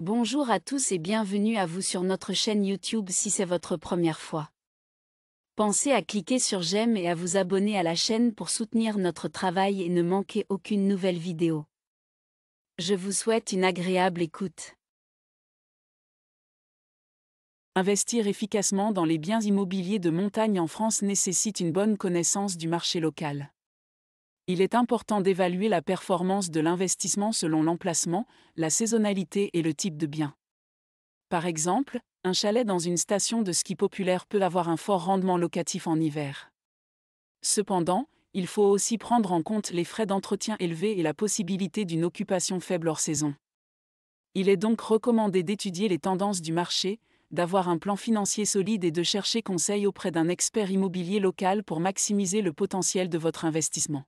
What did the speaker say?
Bonjour à tous et bienvenue à vous sur notre chaîne YouTube si c'est votre première fois. Pensez à cliquer sur j'aime et à vous abonner à la chaîne pour soutenir notre travail et ne manquer aucune nouvelle vidéo. Je vous souhaite une agréable écoute. Investir efficacement dans les biens immobiliers de montagne en France nécessite une bonne connaissance du marché local il est important d'évaluer la performance de l'investissement selon l'emplacement, la saisonnalité et le type de bien. Par exemple, un chalet dans une station de ski populaire peut avoir un fort rendement locatif en hiver. Cependant, il faut aussi prendre en compte les frais d'entretien élevés et la possibilité d'une occupation faible hors saison. Il est donc recommandé d'étudier les tendances du marché, d'avoir un plan financier solide et de chercher conseil auprès d'un expert immobilier local pour maximiser le potentiel de votre investissement.